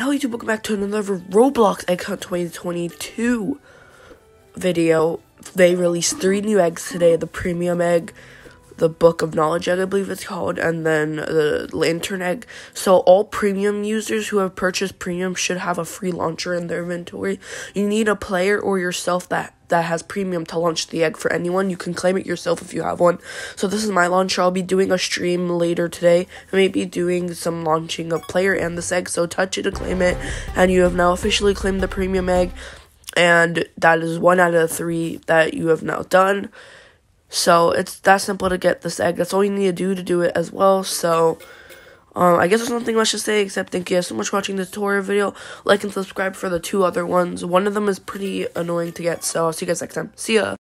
And YouTube, welcome back to another Roblox Egg Hunt 2022 video. They released three new eggs today, the premium egg, the Book of Knowledge egg, I believe it's called, and then the lantern egg. So all premium users who have purchased premium should have a free launcher in their inventory. You need a player or yourself that that has premium to launch the egg for anyone. You can claim it yourself if you have one. So this is my launcher. I'll be doing a stream later today. I may be doing some launching of player and this egg. So touch it to claim it. And you have now officially claimed the premium egg. And that is one out of three that you have now done. So it's that simple to get this egg. That's all you need to do to do it as well. So um, I guess there's nothing much to say except thank you guys so much for watching this tutorial video. Like and subscribe for the two other ones. One of them is pretty annoying to get, so I'll see you guys next time. See ya!